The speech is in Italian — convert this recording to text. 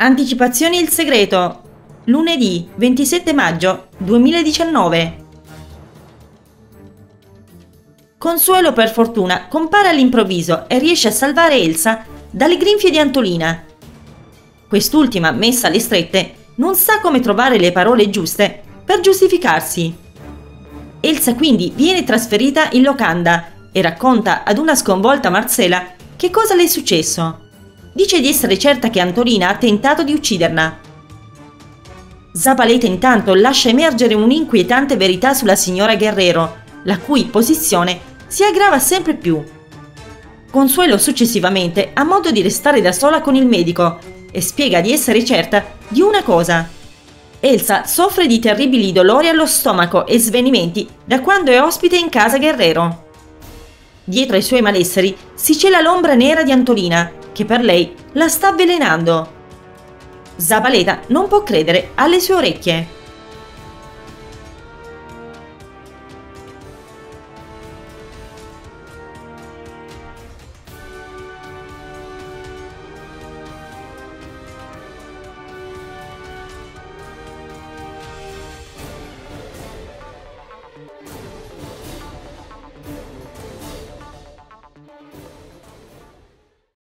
Anticipazioni il segreto. Lunedì 27 maggio 2019. Consuelo per fortuna compare all'improvviso e riesce a salvare Elsa dalle grinfie di Antolina. Quest'ultima, messa alle strette, non sa come trovare le parole giuste per giustificarsi. Elsa quindi viene trasferita in locanda e racconta ad una sconvolta Marcella che cosa le è successo. Dice di essere certa che Antolina ha tentato di ucciderla. Zabaleta intanto lascia emergere un'inquietante verità sulla signora Guerrero, la cui posizione si aggrava sempre più. Consuelo successivamente ha modo di restare da sola con il medico e spiega di essere certa di una cosa. Elsa soffre di terribili dolori allo stomaco e svenimenti da quando è ospite in casa Guerrero. Dietro ai suoi malesseri si cela l'ombra nera di Antolina, che per lei la sta avvelenando. Zabaleta non può credere alle sue orecchie.